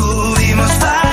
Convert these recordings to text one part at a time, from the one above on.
porque estuvimos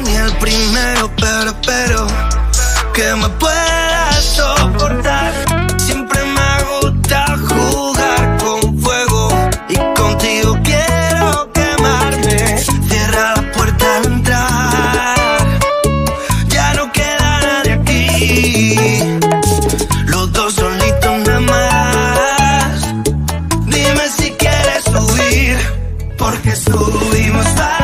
ni el primero, pero espero que me pueda soportar. Siempre me ha gustado jugar con fuego y contigo quiero quemarme. Cierra la puerta al entrar, ya no queda nadie aquí. Los dos solitos nada más. Dime si quieres subir, porque subimos a